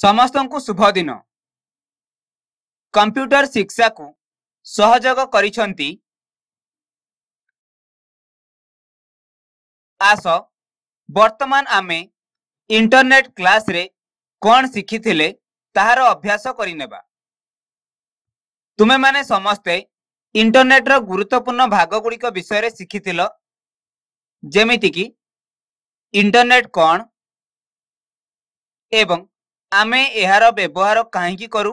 ସମସ୍ତଙ୍କୁ ଶୁଭଦିନ କମ୍ପ୍ୟୁଟର ଶିକ୍ଷାକୁ ସହଯୋଗ କରିଛନ୍ତି ଆସ ବର୍ତ୍ତମାନ ଆମେ ଇଣ୍ଟରନେଟ୍ କ୍ଲାସ୍ରେ କ'ଣ ଶିଖିଥିଲେ ତାହାର ଅଭ୍ୟାସ କରିନେବା ତୁମେମାନେ ସମସ୍ତେ ଇଣ୍ଟରନେଟ୍ର ଗୁରୁତ୍ୱପୂର୍ଣ୍ଣ ଭାଗଗୁଡ଼ିକ ବିଷୟରେ ଶିଖିଥିଲ ଯେମିତିକି ଇଣ୍ଟରନେଟ୍ କ'ଣ ଏବଂ ଆମେ ଏହାର ବ୍ୟବହାର କାହିଁକି କରୁ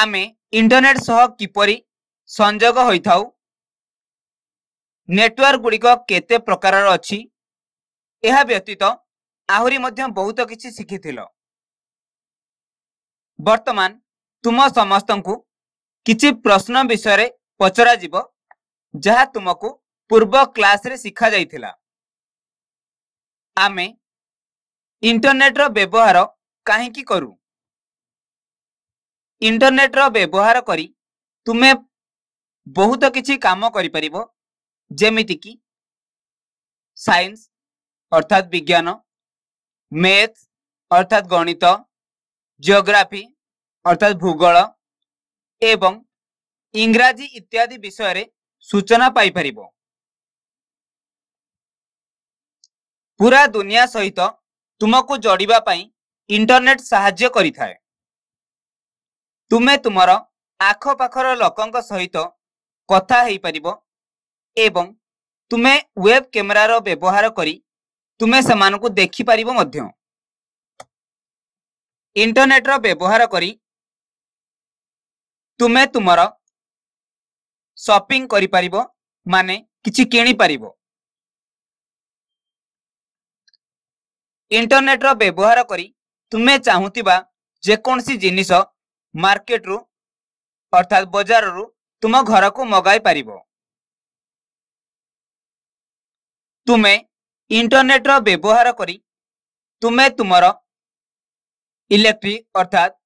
ଆମେ ଇଣ୍ଟରନେଟ୍ ସହ କିପରି ସଂଯୋଗ ହୋଇଥାଉ ନେଟୱାର୍କ ଗୁଡ଼ିକ କେତେ ପ୍ରକାରର ଅଛି ଏହା ବ୍ୟତୀତ ଆହୁରି ମଧ୍ୟ ବହୁତ କିଛି ଶିଖିଥିଲ ବର୍ତ୍ତମାନ ତୁମ ସମସ୍ତଙ୍କୁ କିଛି ପ୍ରଶ୍ନ ବିଷୟରେ ପଚରାଯିବ ଯାହା ତୁମକୁ ପୂର୍ବ କ୍ଲାସ୍ରେ ଶିଖାଯାଇଥିଲା ଆମେ ଇଣ୍ଟରନେଟ୍ର ବ୍ୟବହାର କାହିଁକି କରୁ ଇଣ୍ଟରନେଟ୍ର ବ୍ୟବହାର କରି ତୁମେ ବହୁତ କିଛି କାମ କରିପାରିବ ଯେମିତିକି ସାଇନ୍ସ ଅର୍ଥାତ୍ ବିଜ୍ଞାନ ମ୍ୟାଥ୍ ଅର୍ଥାତ୍ ଗଣିତ ଜିଓଗ୍ରାଫି ଅର୍ଥାତ୍ ଭୂଗୋଳ ଏବଂ ଇଂରାଜୀ ଇତ୍ୟାଦି ବିଷୟରେ ସୂଚନା ପାଇପାରିବ ପୁରା ଦୁନିଆ ସହିତ ତୁମକୁ ଯୋଡ଼ିବା ପାଇଁ ଇଣ୍ଟରନେଟ୍ ସାହାଯ୍ୟ କରିଥାଏ ତୁମେ ତୁମର ଆଖପାଖର ଲୋକଙ୍କ ସହିତ କଥା ହେଇପାରିବ ଏବଂ ତୁମେ ୱେବ୍ କ୍ୟାମେରାର ବ୍ୟବହାର କରି ତୁମେ ସେମାନଙ୍କୁ ଦେଖିପାରିବ ମଧ୍ୟ ଇଣ୍ଟରନେଟ୍ର ବ୍ୟବହାର କରି ତୁମେ ତୁମର ସପିଂ କରିପାରିବ ମାନେ କିଛି କିଣିପାରିବ ଇଣ୍ଟରନେଟ୍ର ବ୍ୟବହାର କରି ତୁମେ ଚାହୁଁଥିବା ଯେକୌଣସି ଜିନିଷ ମାର୍କେଟରୁ ଅର୍ଥାତ୍ ବଜାରରୁ ତୁମ ଘରକୁ ମଗାଇ ପାରିବ ତୁମେ ଇଣ୍ଟରନେଟ୍ର ବ୍ୟବହାର କରି ତୁମେ ତୁମର ଇଲେକ୍ଟ୍ରି ଅର୍ଥାତ୍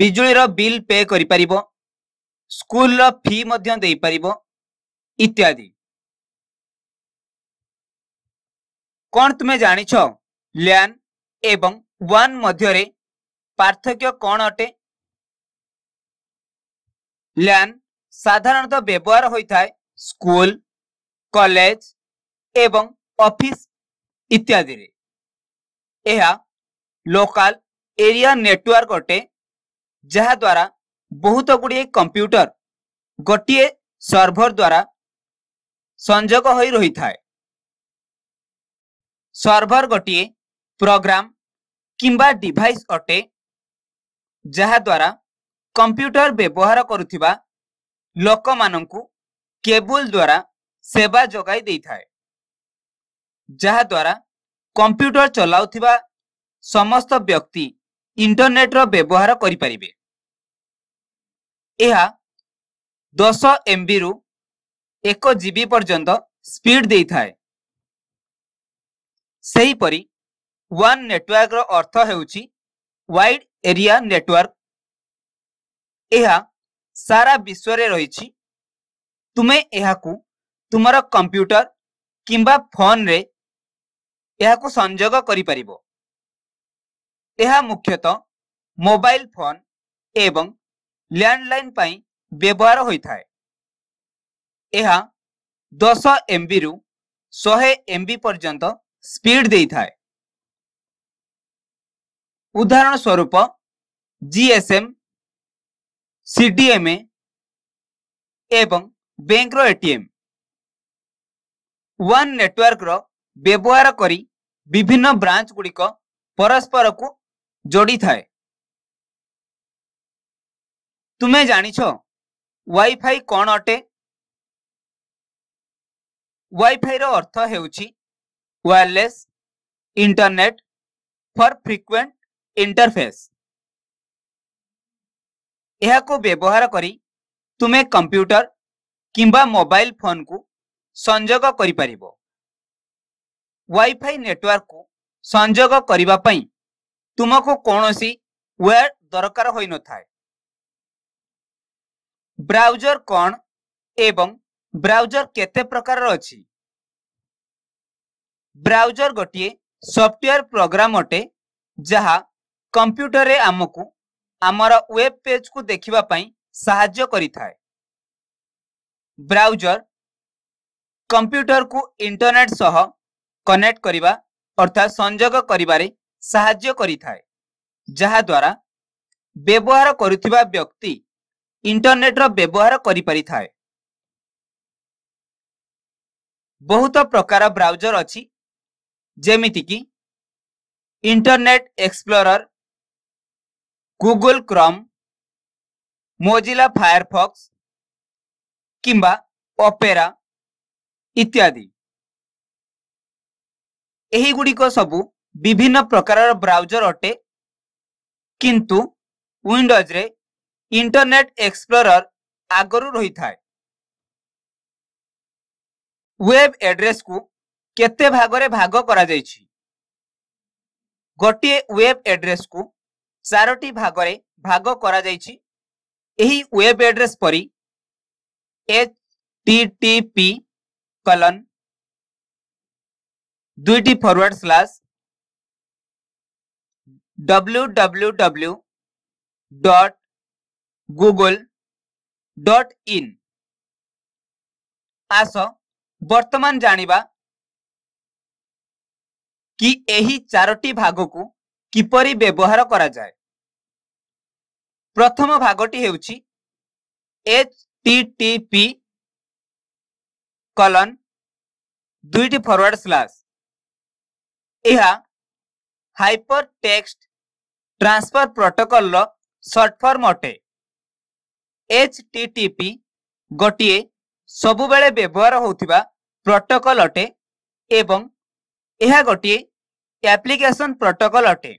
ବିଜୁଳିର ବିଲ୍ ପେ କରିପାରିବ ସ୍କୁଲର ଫି ମଧ୍ୟ ଦେଇପାରିବ ଇତ୍ୟାଦି କ'ଣ ତୁମେ ଜାଣିଛ ଲ୍ୟାନ୍ ଏବଂ ୱାନ୍ ମଧ୍ୟରେ ପାର୍ଥକ୍ୟ କ'ଣ ଅଟେ ଲ୍ୟାନ୍ ସାଧାରଣତଃ ବ୍ୟବହାର ହୋଇଥାଏ ସ୍କୁଲ କଲେଜ ଏବଂ ଅଫିସ ଇତ୍ୟାଦିରେ ଏହା ଲୋକାଲ ଏରିଆ ନେଟୱାର୍କ ଅଟେ ଯାହାଦ୍ୱାରା ବହୁତ ଗୁଡ଼ିଏ କମ୍ପ୍ୟୁଟର ଗୋଟିଏ ସର୍ଭର ଦ୍ୱାରା ସଂଯୋଗ ହୋଇ ରହିଥାଏ ସର୍ଭର ଗୋଟିଏ ପ୍ରୋଗ୍ରାମ କିମ୍ବା ଡିଭାଇସ୍ ଅଟେ ଯାହାଦ୍ୱାରା କମ୍ପ୍ୟୁଟର ବ୍ୟବହାର କରୁଥିବା ଲୋକମାନଙ୍କୁ କେବୁଲ ଦ୍ୱାରା ସେବା ଯୋଗାଇ ଦେଇଥାଏ ଯାହାଦ୍ୱାରା କମ୍ପ୍ୟୁଟର ଚଲାଉଥିବା ସମସ୍ତ ବ୍ୟକ୍ତି ଇଣ୍ଟରନେଟ୍ର ବ୍ୟବହାର କରିପାରିବେ ଏହା ଦଶ ଏମ୍ବିରୁ ଏକ ଜିବି ପର୍ଯ୍ୟନ୍ତ ସ୍ପିଡ୍ ଦେଇଥାଏ ସେହିପରି ୱାନ୍ ନେଟୱାର୍କର ଅର୍ଥ ହେଉଛି ୱାଇଡ୍ ଏରିଆ ନେଟୱାର୍କ ଏହା ସାରା ବିଶ୍ୱରେ ରହିଛି ତୁମେ ଏହାକୁ ତୁମର କମ୍ପ୍ୟୁଟର କିମ୍ବା ଫୋନରେ ଏହାକୁ ସଂଯୋଗ କରିପାରିବ ଏହା ମୁଖ୍ୟତଃ ମୋବାଇଲ ଫୋନ୍ ଏବଂ ଲ୍ୟାଣ୍ଡଲାଇନ୍ ପାଇଁ ବ୍ୟବହାର ହୋଇଥାଏ ଏହା ଦଶ ଏମ୍ବିରୁ ଶହେ ଏମ୍ବି ପର୍ଯ୍ୟନ୍ତ ସ୍ପିଡ୍ ଦେଇଥାଏ उदाहरण स्वरूप जीएसएम सीडीएमए एवं बैंक एटीएम वन नेटवर्क व्यवहार करी विभिन्न ब्रांच गुड़िक परस्पर को जोड़ी थाए तुम्हें जाच वाइफाई कौन अटे WiFi earth wireless internet for frequent interface ଏହାକୁ ବ୍ୟବହାର କରି ତୁମେ କମ୍ପ୍ୟୁଟର କିମ୍ବା ମୋବାଇଲ ଫୋନକୁ ସଂଯୋଗ କରିପାରିବ ୱାଇଫାଇ ନେଟୱାର୍କକୁ ସଂଯୋଗ କରିବା ପାଇଁ ତୁମକୁ କୌଣସି ୱେୟାର ଦରକାର ହୋଇନଥାଏ ବ୍ରାଉଜର କ'ଣ ଏବଂ ବ୍ରାଉଜର କେତେ ପ୍ରକାରର ଅଛି ବ୍ରାଉଜର ଗୋଟିଏ ସଫ୍ଟୱେୟାର ପ୍ରୋଗ୍ରାମ ଅଟେ ଯାହା କମ୍ପ୍ୟୁଟରରେ ଆମକୁ ଆମର ୱେବ୍ ପେଜ୍କୁ ଦେଖିବା ପାଇଁ ସାହାଯ୍ୟ କରିଥାଏ ବ୍ରାଉଜର କମ୍ପ୍ୟୁଟରକୁ ଇଣ୍ଟରନେଟ୍ ସହ କନେକ୍ଟ କରିବା ଅର୍ଥାତ୍ ସଂଯୋଗ କରିବାରେ ସାହାଯ୍ୟ କରିଥାଏ ଯାହାଦ୍ୱାରା ବ୍ୟବହାର କରୁଥିବା ବ୍ୟକ୍ତି ଇଣ୍ଟରନେଟ୍ର ବ୍ୟବହାର କରିପାରିଥାଏ ବହୁତ ପ୍ରକାର ବ୍ରାଉଜର ଅଛି ଯେମିତିକି internet explorer Google chrome Mozilla Firefox কিংবা অপেরা ইত্যাদি ଏହିଗୁଡ଼ିକ ସବୁ ବିଭିନ୍ନ ପ୍ରକାରର ବ୍ରାଉଜର ଅଟେ କିନ୍ତୁ ୱିଣ୍ଡୋଜରେ ଇଣ୍ଟରନେଟ୍ ଏକ୍ସପ୍ଲୋରର ଆଗରୁ ରହିଥାଏ ୱେବ୍ ଆଡ୍ରେସକୁ କେତେ ଭାଗରେ ଭାଗ କରାଯାଇଛି ଗୋଟିଏ ୱେବ୍ ଆଡ୍ରେସକୁ ଚାରୋଟି ଭାଗରେ ଭାଗ କରାଯାଇଛି ଏହି ୱେବ୍ ଆଡ୍ରେସ୍ ପରି H T T P colon ଦୁଇଟି forward slash W W W dot Google dot in ଆସ ବର୍ତ୍ତମାନ ଜାଣିବା କି ଏହି ଚାରୋଟି ଭାଗକୁ কিপরি ব্যবহার করা প্রথম ভাগটি হেউচি http কলন দুইটি ফরওয়ার্ড স্ল্যাশ ଏହା ହାଇପର ଟେକ୍ସଟ ଟ୍ରାନ୍ସଫର ପ୍ରୋଟୋକଲର ସର୍ଟ ଫର୍ମ ଅଟେ ଏଚ୍ ଟି ଟି ପି ଗୋଟିଏ ସବୁବେଳେ ବ୍ୟବହାର ହେଉଥିବା ପ୍ରୋଟୋକଲ ଅଟେ ଏବଂ ଏହା ଗୋଟିଏ ଆପ୍ଲିକେସନ୍ ପ୍ରୋଟୋକଲ ଅଟେ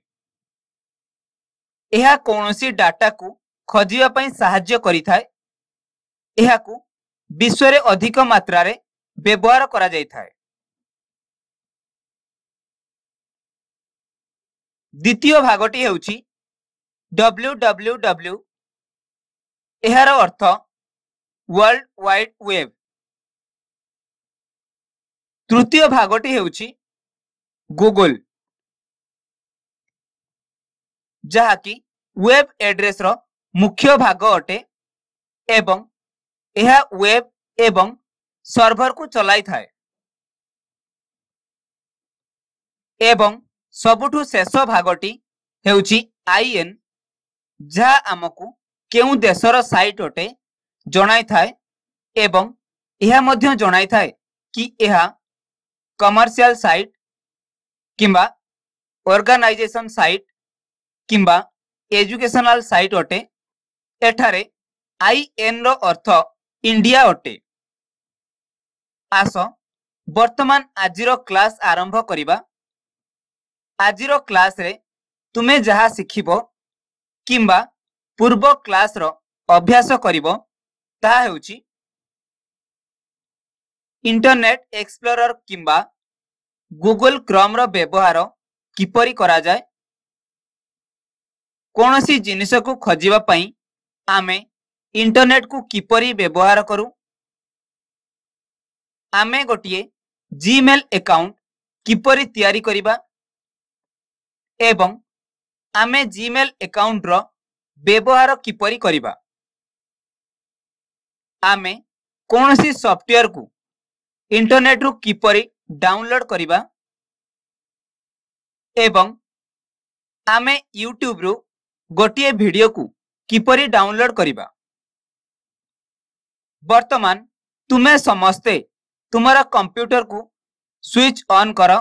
ଏହା କୌଣସି ଡାଟାକୁ ଖୋଜିବା ପାଇଁ ସାହାଯ୍ୟ କରିଥାଏ ଏହାକୁ ବିଶ୍ୱରେ ଅଧିକ ମାତ୍ରାରେ ବ୍ୟବହାର କରାଯାଇଥାଏ ଦ୍ୱିତୀୟ ଭାଗଟି ହେଉଛି ଡବ୍ଲ୍ୟୁ ଡବ୍ଲ୍ୟୁ ଡବ୍ଲ୍ୟୁ ଏହାର ଅର୍ଥ ୱାର୍ଲଡ ୱାଇଡ୍ ୱେବ୍ ତୃତୀୟ ଭାଗଟି ହେଉଛି ଗୁଗୁଲ ଯାହାକି ୱେବ୍ ଆଡ୍ରେସ୍ର ମୁଖ୍ୟ ଭାଗ ଅଟେ ଏବଂ ଏହା ୱେବ୍ ଏବଂ ସର୍ଭରକୁ ଚଲାଇଥାଏ ଏବଂ ସବୁଠୁ ଶେଷ ଭାଗଟି ହେଉଛି ଆଇଏନ୍ ଯାହା ଆମକୁ କେଉଁ ଦେଶର ସାଇଟ୍ ଅଟେ ଜଣାଇଥାଏ ଏବଂ ଏହା ମଧ୍ୟ ଜଣାଇଥାଏ କି ଏହା କମର୍ସିଆଲ ସାଇଟ୍ କିମ୍ବା ଅର୍ଗାନାଇଜେସନ ସାଇଟ୍ କିମ୍ବା ଏଜୁକେସନାଲ ସାଇଟ୍ ଅଟେ ଏଠାରେ ଆଇଏନ୍ର ଅର୍ଥ ଇଣ୍ଡିଆ ଅଟେ ଆସ ବର୍ତ୍ତମାନ ଆଜିର କ୍ଲାସ୍ ଆରମ୍ଭ କରିବା ଆଜିର କ୍ଲାସ୍ରେ ତୁମେ ଯାହା ଶିଖିବ କିମ୍ବା ପୂର୍ବ କ୍ଲାସ୍ର ଅଭ୍ୟାସ କରିବ ତାହା ହେଉଛି ଇଣ୍ଟରନେଟ୍ ଏକ୍ସପ୍ଲୋରର କିମ୍ବା ଗୁଗୁଲ କ୍ରମର ବ୍ୟବହାର କିପରି କରାଯାଏ କୌଣସି ଜିନିଷକୁ ଖୋଜିବା ପାଇଁ ଆମେ ଇଣ୍ଟରନେଟକୁ କିପରି ବ୍ୟବହାର କରୁ ଆମେ ଗୋଟିଏ ଜିମେଲ ଆକାଉଣ୍ଟ କିପରି ତିଆରି କରିବା ଏବଂ ଆମେ ଜିମେଲ ଆକାଉଣ୍ଟର ବ୍ୟବହାର କିପରି କରିବା ଆମେ କୌଣସି ସଫ୍ଟୱେୟାରକୁ ଇଣ୍ଟରନେଟରୁ କିପରି ଡାଉନଲୋଡ୍ କରିବା ଏବଂ ଆମେ ୟୁଟ୍ୟୁବରୁ गोटे भिड को किपर डाउनलोड करवा बर्तमान तुम्हें समस्ते तुम्हारे कंप्यूटर को स्विच ऑन कर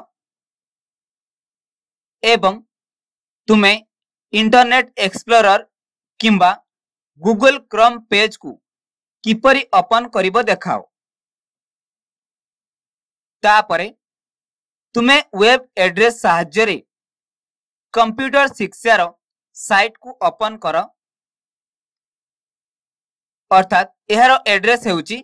एवं तुम्हें इंटरनेट एक्सप्लोरर कि गूगल क्रम पेज को किपर ओपन कर देखाओ तापर तुम्हें वेब एड्रेस साहय कंप्यूटर शिक्षार সাইট কু ওপন কর অর্থাৎ এর এড্রেস হেউচি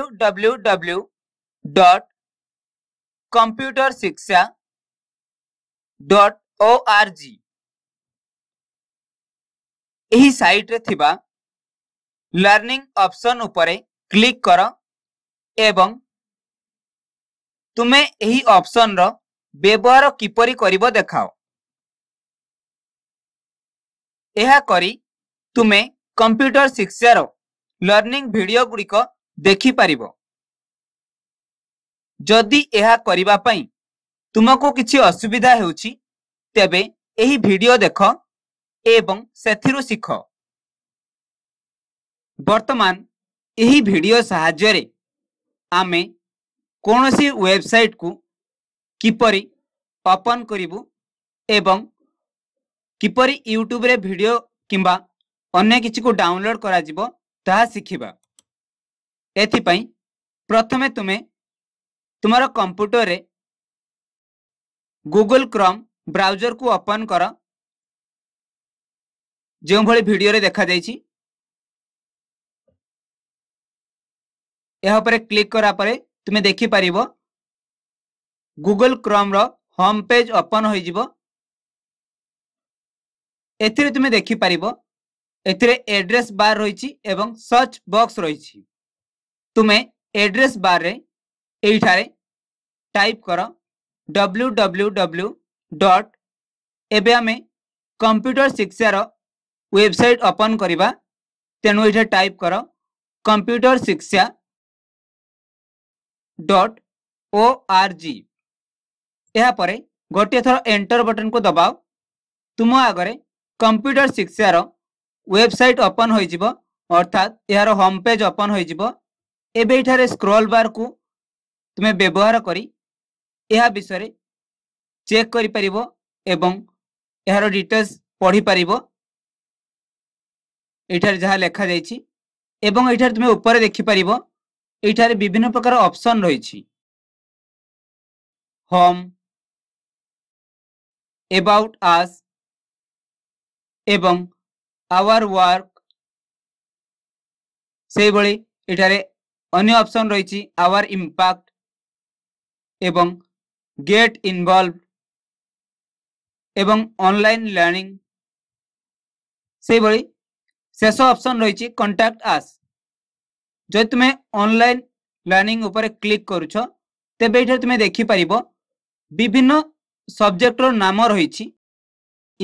www.computersiksha.org ଏହି ସାଇଟରେ ଥିବା ଲର୍ଣ୍ଣିଂ ଅପସନ୍ ଉପରେ କ୍ଲିକ୍ କର ଏବଂ ତୁମେ ଏହି ଅପସନ୍ର ବ୍ୟବହାର କିପରି କରିବ ଦେଖାଅ ଏହା କରି ତୁମେ କମ୍ପ୍ୟୁଟର ଶିକ୍ଷାର ଲର୍ଣ୍ଣିଂ ଭିଡ଼ିଓ ଗୁଡ଼ିକ ଦେଖିପାରିବ ଯଦି ଏହା କରିବା ପାଇଁ ତୁମକୁ କିଛି ଅସୁବିଧା ହେଉଛି ତେବେ ଏହି ଭିଡ଼ିଓ ଦେଖ ଏବଂ ସେଥିରୁ ଶିଖ ବର୍ତ୍ତମାନ ଏହି ଭିଡ଼ିଓ ସାହାଯ୍ୟରେ ଆମେ କୌଣସି ୱେବସାଇଟ୍କୁ କିପରି ଓପନ୍ କରିବୁ ଏବଂ কিপরি ইউট্যুবরে ভিডিও কিংবা অন্য কিছুকে ডাউনলোড করা তাহা শিখিবা এথিপাই প্রথমে তুমি তোমার কম্পুটরে গুগল ক্রম ব্রাউজর কু ওপন কর যেভাবে ভিডিওরে দেখা যাইছি এপরে ক্লিক করা পরে তুমি দেখিপার গুগল ক্রমর হোম পেজ ওপন হয়ে যাব तुम्हें देखिपर एड्रेस बार रही सर्च बक्स रही तुम्हें एड्रेस बारे ये टाइप कर डब्ल्यू डब्ल्यू डब्ल्यू डट एमें कंप्यूटर शिक्षार वेबसाइट ओपन करवा तेणु ये टाइप कर कंप्यूटर शिक्षा डट ओ आर जी यापर गोटे थर एंटर बटन को दबाओ तुम आगे কম্প্যুটর শিক্ষার ওয়েবসাইট ওপন হয়ে অর্থাৎ এর হোম পেজ ওপন হয়ে এবে এখানে স্ক্রল বার কু তুমি ব্যবহার করে এ বিষয়ে চেক করে পার এবং এর ডিটেলস পড়ি পার এটার যা লেখা যাই এবং এটার তুমি উপরে দেখিপার এটার বিভিন্ন প্রকার অপশন রয়েছে হোম এবাউট আস এবং আওয়ার ওয়ার্ক সেইভাবে এখানে অন্য অপশন রয়েছে আওয়ার ইম্প্যাক্ট এবং গেট ইনভলভ এবং অনলাইন লার্নিং সেইভাবে শেষ অপশন রয়েছে কন্ট্যাক্ট আস যদি তুমি অনলাইন লার্নিং উপরে ক্লিক করুছ তেবে এখানে তুমি দেখিপার বিভিন্ন সবজেক্টর নাম রয়েছে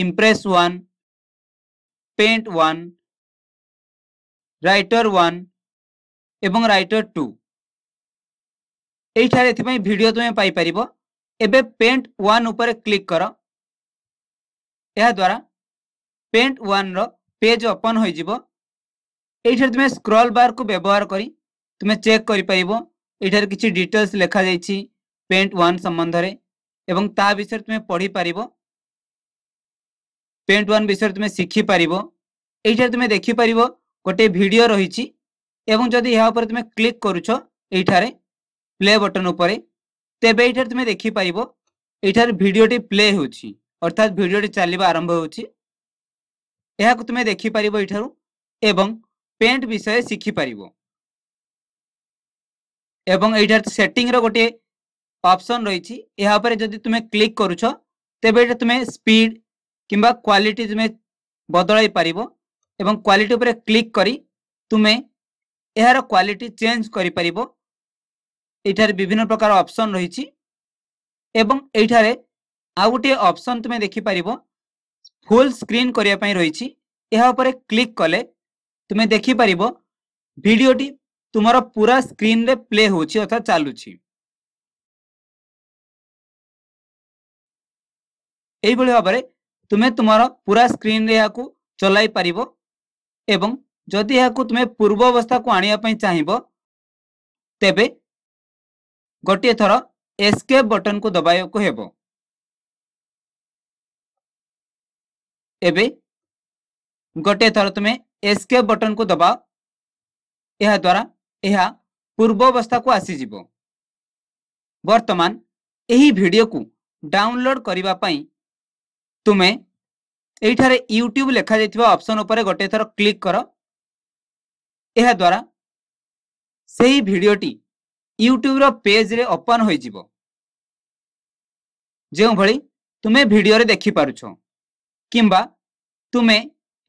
impress one paint one writer one এবং রাইটর টু এইখানে এথিপাই ভিডিও তুমি পাইপার এবে পেন্ট ওয়ান উপরে ক্লিক কর এদ্বারা পেন্ট ওয়ান র পেজ ওপন হয়ে যাব এইখানে তুমি স্ক্রল বার কু ব্যবহার করে তুমি চেক করে পার এইটার কিছু ডিটেলস লেখা যাই পেন্ট ওয়ান সম্বন্ধে এবং তা বিষয়ে তুমি পড়ি পারিব পেন্ট ওয়ান বিষয়ে তুমি শিখিপারিব এইটার তুমি দেখিপারিব গোটে ভিডিও রয়েছে এবং যদি ইহা উপরে তুমি ক্লিক করুছ এইঠারে প্লে বটন উপরে তেবে এইঠারে তুমি দেখিপারিব এইঠার ভিডিওটি প্লে হচ্ছে অর্থাৎ ভিডিওটি চালিবা আরম্ভ হচ্ছে ଏହାକୁ ତୁମେ ଦେଖିପାରିବ ଏଠାରୁ ଏବଂ ପେଣ୍ଟ ବିଷୟରେ ଶିଖିପାରିବ ଏବଂ ଏଇଠାରେ ସେଟିଂର ଗୋଟିଏ ଅପସନ୍ ରହିଛି ଏହା ଉପରେ ଯଦି ତୁମେ କ୍ଲିକ୍ କରୁଛ ତେବେ ଏଇଟା ତୁମେ ସ୍ପିଡ୍ কিংবা କ୍ୱାଲିଟି ତୁମେ ବଦଳାଇ ପାରିବ ଏବଂ କ୍ୱାଲିଟି ଉପରେ କ୍ଲିକ୍ କରି ତୁମେ ଏହାର କ୍ୱାଲିଟି ଚେଞ୍ଜ କରିପାରିବ ଏଠାରେ ବିଭିନ୍ନ ପ୍ରକାର ଅପସନ୍ ରହିଛି ଏବଂ ଏଇଠାରେ ଆଉ ଗୋଟିଏ ଅପସନ୍ ତୁମେ ଦେଖିପାରିବ ଫୁଲ୍ ସ୍କ୍ରିନ୍ କରିବା ପାଇଁ ରହିଛି ଏହା ଉପରେ କ୍ଲିକ୍ କଲେ ତୁମେ ଦେଖିପାରିବ ଭିଡ଼ିଓଟି ତୁମର ପୁରା ସ୍କ୍ରିନ୍ରେ ପ୍ଲେ ହେଉଛି ଅର୍ଥାତ୍ ଚାଲୁଛି এইভাবে ভাবে तुम्हें तुम पूरा स्क्रीन रे को चल पार एवं जदि यह तुम्हें पूर्व अवस्था को आने चाहब तेब गोटे थर एस्के बटन को दबा को हे एवं गोटे थर तुम एस्के बटन को दबाओ यह द्वारा यह पूर्व अवस्था को आसीज बर्तमान यही भिड को डाउनलोड करने তুমি এইঠারে ইউট্ୟୁବ୍ ଲେଖାଯାଇଥିବା ଅପସନ୍ ଉପରେ ଗୋଟିଏ ଥର କ୍ଲିକ୍ କର ଏହାଦ୍ୱାରା ସେହି ଭିଡ଼ିଓଟି ୟୁଟ୍ୟୁବ୍ର ପେଜ୍ରେ ଓପନ୍ ହୋଇଯିବ ଯେଉଁଭଳି ତୁମେ ଭିଡ଼ିଓରେ ଦେଖିପାରୁଛ କିମ୍ବା ତୁମେ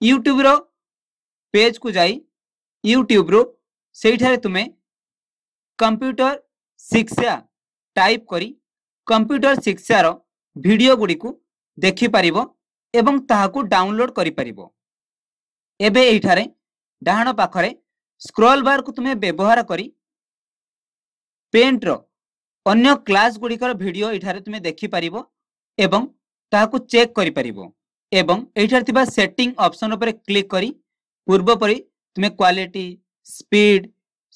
ୟୁଟ୍ୟୁବ୍ର ପେଜ୍କୁ ଯାଇ ୟୁଟ୍ୟୁବ୍ରୁ ସେଇଠାରେ ତୁମେ କମ୍ପ୍ୟୁଟର ଶିକ୍ଷା ଟାଇପ୍ କରି କମ୍ପ୍ୟୁଟର ଶିକ୍ଷାର ଭିଡ଼ିଓ ଗୁଡ଼ିକୁ ଦେଖିପାରିବ ଏବଂ ତାହାକୁ ଡାଉନଲୋଡ୍ କରିପାରିବ ଏବେ ଏଇଠାରେ ଡାହାଣ ପାଖରେ ସ୍କ୍ରଲ୍ ବାର୍କୁ ତୁମେ ବ୍ୟବହାର କରି ପେଣ୍ଟର ଅନ୍ୟ କ୍ଲାସ୍ ଗୁଡ଼ିକର ଭିଡ଼ିଓ ଏଠାରେ ତୁମେ ଦେଖିପାରିବ ଏବଂ ତାହାକୁ ଚେକ୍ କରିପାରିବ ଏବଂ ଏଇଠାରେ ଥିବା ସେଟିଂ ଅପସନ୍ ଉପରେ କ୍ଲିକ୍ କରି ପୂର୍ବ ପରି ତୁମେ କ୍ୱାଲିଟି ସ୍ପିଡ୍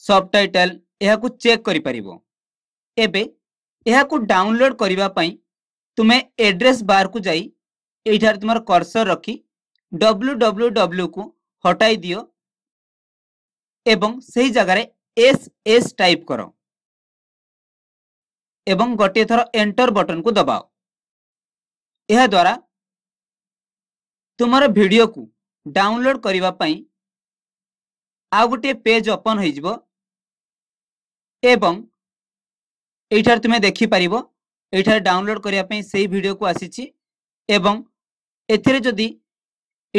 ସବ୍ ଟାଇଟେଲ୍ ଏହାକୁ ଚେକ୍ କରିପାରିବ ଏବେ ଏହାକୁ ଡାଉନଲୋଡ୍ କରିବା ପାଇଁ तुम्हें एड्रेस बार को जाई यही तुम कर्सर रखी डब्ल्यू को हटाई दियो एवं से ही जगह एस एस टाइप कर एवं गोटे थर एंटर बटन को दबाओ यह द्वारा तुम भिड को डाउनलोड करने आ गोटे पेज ओपन एवं होठार तुम्हें देखिपार ଏଠାରେ ଡାଉନଲୋଡ୍ କରିବା ପାଇଁ ସେଇ ଭିଡ଼ିଓକୁ ଆସିଛି ଏବଂ ଏଥିରେ ଯଦି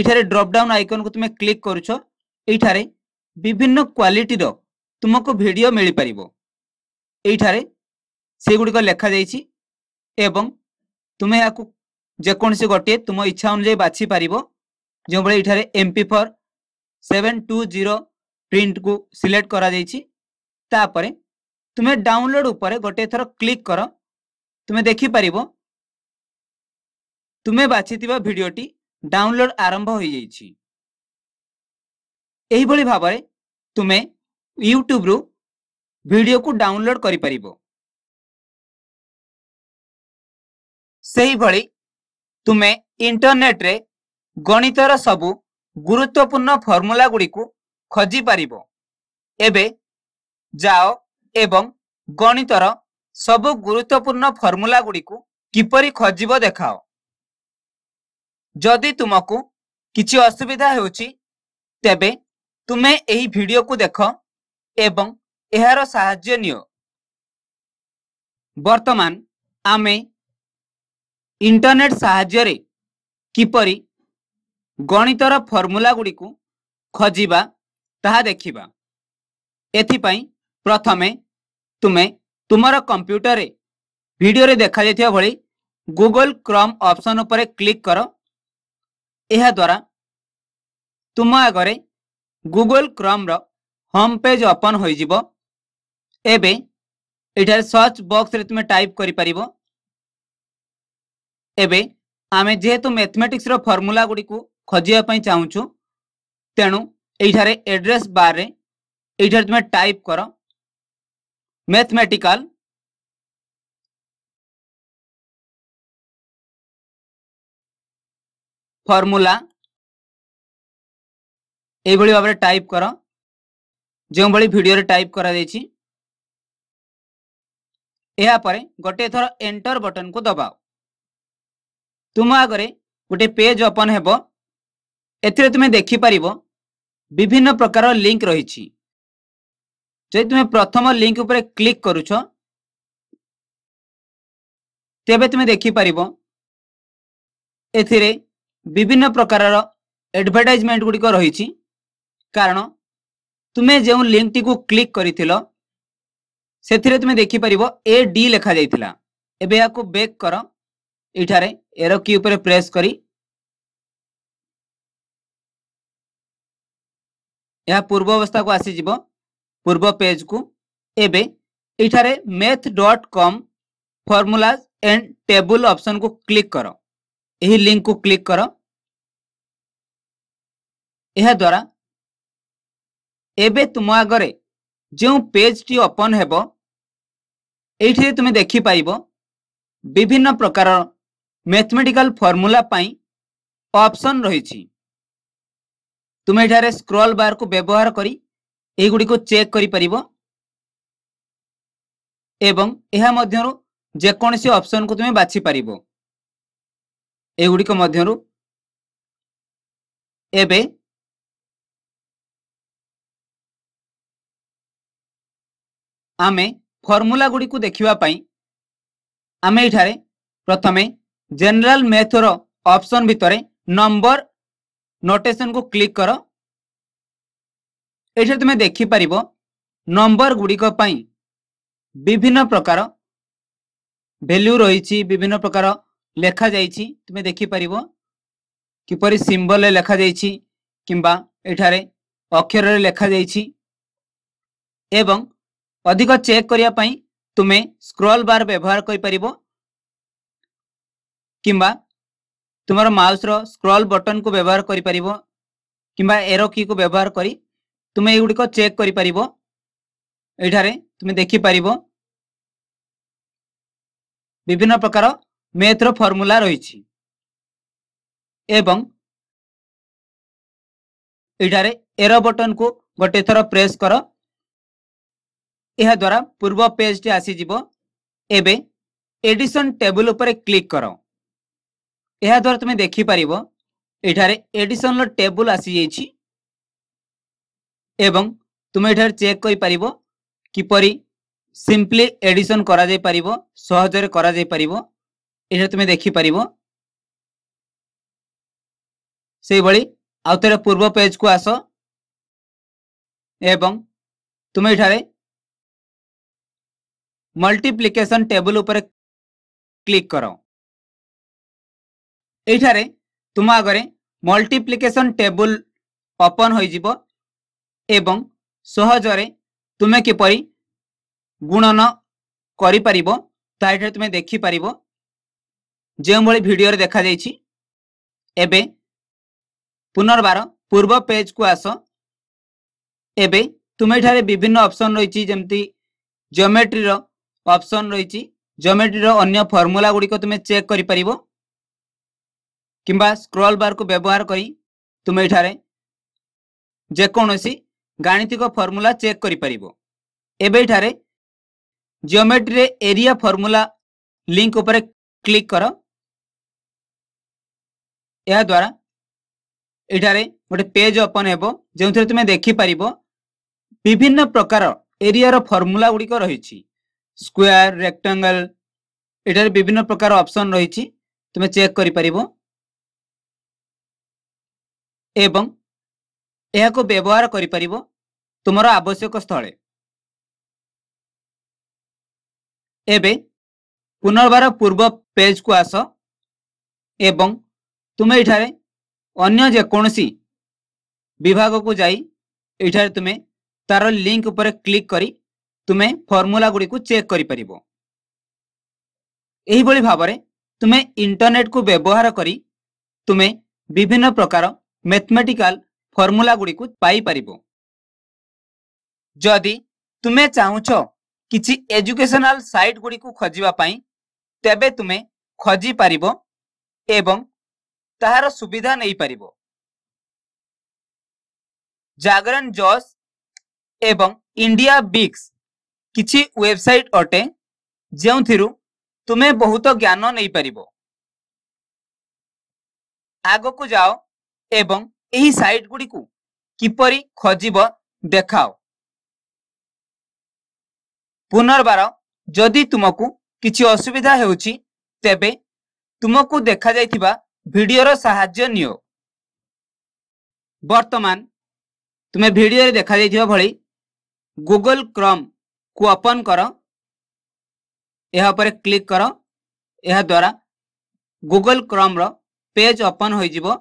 ଏଠାରେ ଡ୍ରପ୍ ଡାଉନ୍ ଆଇକନ୍କୁ ତୁମେ କ୍ଲିକ୍ କରୁଛ ଏଇଠାରେ ବିଭିନ୍ନ କ୍ୱାଲିଟିର ତୁମକୁ ଭିଡ଼ିଓ ମିଳିପାରିବ ଏଇଠାରେ ସେଗୁଡ଼ିକ ଲେଖାଯାଇଛି ଏବଂ ତୁମେ ଏହାକୁ ଯେକୌଣସି ଗୋଟିଏ ତୁମ ଇଚ୍ଛା ଅନୁଯାୟୀ ବାଛିପାରିବ ଯେଉଁଭଳି ଏଠାରେ MP four seven two zero ପ୍ରିଣ୍ଟକୁ select କରାଯାଇଛି ତାପରେ ତୁମେ ଡାଉନଲୋଡ୍ ଉପରେ ଗୋଟିଏ ଥର କ୍ଲିକ୍ କର তুমি দেখিপার তুমি বাছি ভিডিওটি ডাউনলোড আরম্ভ হয়েযাইছি এইভাবে ভাবে তুমি ইউট্যুব্রু ভিডিওকু ডাউনলোড করিপার সেইভাবে তুমি ইন্টরনেট্রে গণিতর সবু গুরুত্বপূর্ণ ফর্মুলা গুড়ি খোঁজিপার এবে যাও এবং গণিতর ସବୁ ଗୁରୁତ୍ୱପୂର୍ଣ୍ଣ ଫର୍ମୁଲା ଗୁଡ଼ିକୁ କିପରି ଖୋଜିବ ଦେଖାଅ ଯଦି ତୁମକୁ କିଛି ଅସୁବିଧା ହେଉଛି ତେବେ ତୁମେ ଏହି ଭିଡ଼ିଓକୁ ଦେଖ ଏବଂ ଏହାର ସାହାଯ୍ୟ ନିଅ ବର୍ତ୍ତମାନ ଆମେ ଇଣ୍ଟରନେଟ୍ ସାହାଯ୍ୟରେ କିପରି ଗଣିତର ଫର୍ମୁଲା ଗୁଡ଼ିକୁ ଖୋଜିବା ତାହା ଦେଖିବା ଏଥିପାଇଁ ପ୍ରଥମେ ତୁମେ ତୁମର କମ୍ପ୍ୟୁଟରରେ ଭିଡ଼ିଓରେ ଦେଖାଯାଇଥିବା ଭଳି ଗୁଗଲ କ୍ରମ୍ ଅପସନ୍ ଉପରେ କ୍ଲିକ୍ କର ଏହାଦ୍ୱାରା ତୁମ ଆଗରେ ଗୁଗଲ କ୍ରମ୍ର ହୋମ୍ ପେଜ୍ ଓପନ୍ ହୋଇଯିବ ଏବେ ଏଠାରେ ସର୍ଚ୍ଚ ବକ୍ସରେ ତୁମେ ଟାଇପ୍ କରିପାରିବ ଏବେ ଆମେ ଯେହେତୁ ମ୍ୟାଥମେଟିକ୍ସର ଫର୍ମୁଲା ଗୁଡ଼ିକୁ ଖୋଜିବା ପାଇଁ ଚାହୁଁଛୁ ତେଣୁ ଏଇଠାରେ ଏଡ୍ରେସ୍ ବାର୍ରେ ଏଇଠାରେ ତୁମେ ଟାଇପ୍ କର mathematical formula एभली भाव टाइप कर जो भाई भिड टाइप कर गोटे थर एंटर बटन को दबाओ तुम आगे गोटे पेज ओपन होब ए तुम्हें देखिपर विभिन्न प्रकार लिंक रही जो तुम प्रथम लिंक उपरे क्लिक करु तेज तुम देखिपर एभिन्न प्रकार एडभटाइजमेंट गुड़िक रही कारण तुम्हें जो लिंक टी क्लिक कर तुम्हें देखिपर ए डी लिखा जाता एवं या बेक कर ये एर की उपरे प्रेस कर यह पूर्व अवस्था को आसीज पूर्व पेज को एबे इठारे math dot com formulas and table option को क्लिक कर यही लिंक को क्लिक करो यह द्वारा एबे तुम आगरे जो पेज टी ओपन हेब तुम्हें तुम पाइबो विभिन्न प्रकार मैथमेटिकल फॉर्मूला पाई ऑप्शन रही तुम एठारे स्क्रॉल बार को व्यवहार करी ଏଗୁଡ଼ିକୁ ଚେକ୍ କରିପାରିବ ଏବଂ ଏହା ମଧ୍ୟରୁ ଯେକୌଣସି ଅପସନ୍କୁ ତୁମେ ବାଛିପାରିବ ଏଗୁଡ଼ିକ ମଧ୍ୟରୁ ଏବେ ଆମେ ଫର୍ମୁଲା ଗୁଡ଼ିକୁ ଦେଖିବା ପାଇଁ ଆମେ ଏଠାରେ ପ୍ରଥମେ ଜେନେରାଲ ମେଥର ଅପସନ୍ ଭିତରେ ନମ୍ବର ନୋଟେସନକୁ କ୍ଲିକ୍ କର ଏଠି ତୁମେ ଦେଖିପାରିବ ନମ୍ବର ଗୁଡ଼ିକ ପାଇଁ ବିଭିନ୍ନ ପ୍ରକାର ଭ୍ୟାଲ୍ୟୁ ରହିଛି ବିଭିନ୍ନ ପ୍ରକାର ଲେଖାଯାଇଛି ତୁମେ ଦେଖିପାରିବ କିପରି ସିମ୍ବଲରେ ଲେଖାଯାଇଛି କିମ୍ବା ଏଠାରେ ଅକ୍ଷରରେ ଲେଖାଯାଇଛି ଏବଂ ଅଧିକ ଚେକ୍ କରିବା ପାଇଁ ତୁମେ ସ୍କ୍ରଲ୍ ବାର୍ ବ୍ୟବହାର କରିପାରିବ କିମ୍ବା ତୁମର ମାଉସ୍ର ସ୍କ୍ରଲ୍ ବଟନ୍କୁ ବ୍ୟବହାର କରିପାରିବ କିମ୍ବା ଏରୋ କିକୁ ବ୍ୟବହାର କରି ତୁମେ ଏଗୁଡ଼ିକ ଚେକ୍ କରିପାରିବ ଏଠାରେ ତୁମେ ଦେଖିପାରିବ ବିଭିନ୍ନ ପ୍ରକାର ମେଥ୍ର ଫର୍ମୁଲା ରହିଛି ଏବଂ ଏଠାରେ ଏର ବଟନକୁ ଗୋଟେ ଥର ପ୍ରେସ୍ କର ଏହାଦ୍ୱାରା ପୂର୍ବ ପେଜ୍ଟି ଆସିଯିବ ଏବେ ଏଡିସନ୍ ଟେବୁଲ ଉପରେ କ୍ଲିକ୍ କର ଏହାଦ୍ୱାରା ତୁମେ ଦେଖିପାରିବ ଏଠାରେ ଏଡିସନ୍ର ଟେବୁଲ ଆସିଯାଇଛି এবং তুমি এঠার চেক করে পারিব কিপরি সিম্পলি এডিশন করা যাই পারিব সহজরে করা যাই পারিব এটা তুমি দেখি পারিব সেইভাবে আউথরে পূর্ব পেজ কু আস এবং তুমি এঠারে मल्टीप्लिकेशन टेबल उपर क्लिक कर यठार तुम आगे मल्टीप्लिकेशन टेबल ओपन हो ଏବଂ ସହଜରେ ତୁମେ କିପରି ଗୁଣନ କରିପାରିବ ତାହିଁଠାରେ ତୁମେ ଦେଖିପାରିବ ଯେଉଁଭଳି ଭିଡ଼ିଓରେ ଦେଖାଯାଇଛି ଏବେ ପୁନର୍ବାର ପୂର୍ବ ପେଜ୍କୁ ଆସ ଏବେ ତୁମ ଏଠାରେ ବିଭିନ୍ନ ଅପସନ୍ ରହିଛି ଯେମିତି ଜୋମେଟ୍ରିର ଅପସନ୍ ରହିଛି ଜୋମେଟ୍ରିର ଅନ୍ୟ ଫର୍ମୁଲା ଗୁଡ଼ିକ ତୁମେ ଚେକ୍ କରିପାରିବ କିମ୍ବା ସ୍କ୍ରଲ୍ ବାର୍କୁ ବ୍ୟବହାର କରି ତୁମେ ଏଠାରେ ଯେକୌଣସି ଗାଣିତିକ ଫର୍ମୁଲା ଚେକ୍ କରିପାରିବ ଏବେଠାରେ ଜିଓମେଟ୍ରିରେ ଏରିଆ ଫର୍ମୁଲା ଲିଙ୍କ ଉପରେ କ୍ଲିକ୍ କର ଏହାଦ୍ୱାରା ଏଠାରେ ଗୋଟେ ପେଜ୍ ଓପନ୍ ହେବ ଯେଉଁଥିରେ ତୁମେ ଦେଖିପାରିବ ବିଭିନ୍ନ ପ୍ରକାର ଏରିଆର ଫର୍ମୁଲା ଗୁଡ଼ିକ ରହିଛି ସ୍କୋୟାର ରେକ୍ଟାଙ୍ଗଲ ଏଠାରେ ବିଭିନ୍ନ ପ୍ରକାର ଅପସନ୍ ରହିଛି ତୁମେ ଚେକ୍ କରିପାରିବ ଏବଂ ଏହାକୁ ବ୍ୟବହାର କରିପାରିବ ତୁମର ଆବଶ୍ୟକ ସ୍ଥଳେ ଏବେ ପୁନର୍ବାର ପୂର୍ବ ପେଜ୍କୁ ଆସ ଏବଂ ତୁମେ ଏଠାରେ ଅନ୍ୟ ଯେକୌଣସି ବିଭାଗକୁ ଯାଇ ଏଠାରେ ତୁମେ ତାର ଲିଙ୍କ୍ ଉପରେ କ୍ଲିକ୍ କରି ତୁମେ ଫର୍ମୁଲା ଗୁଡ଼ିକୁ ଚେକ୍ କରିପାରିବ ଏହିଭଳି ଭାବରେ ତୁମେ ଇଣ୍ଟରନେଟ୍କୁ ବ୍ୟବହାର କରି ତୁମେ ବିଭିନ୍ନ ପ୍ରକାର ମ୍ୟାଥମେଟିକାଲ୍ फर्मूला फर्मूलागुड़ी जदि तुम्हें चाहछ कि एजुकेशनाल सैट गुडी को खोजापी तेब तुम खोजिपार एवं तहार सुविधा नहीं पार जागरण जस एवं इंडिया बिक्स किसी वेबसाइट अटे जो तुम्हें बहुत ज्ञान नहीं पार आग को जाओ एवं ଏହି ସାଇଟ୍ ଗୁଡ଼ିକୁ କିପରି ଖୋଜିବ ଦେଖାଅ ପୁନର୍ବାର ଯଦି ତୁମକୁ କିଛି ଅସୁବିଧା ହେଉଛି ତେବେ ତୁମକୁ ଦେଖାଯାଇଥିବା ଭିଡ଼ିଓର ସାହାଯ୍ୟ ନିଅ ବର୍ତ୍ତମାନ ତୁମେ ଭିଡ଼ିଓରେ ଦେଖାଯାଇଥିବା ଭଳି ଗୁଗଲ କ୍ରମ୍କୁ ଓପନ୍ କର ଏହା ଉପରେ କ୍ଲିକ୍ କର ଏହାଦ୍ୱାରା ଗୁଗଲ କ୍ରମ୍ର ପେଜ୍ ଓପନ୍ ହୋଇଯିବ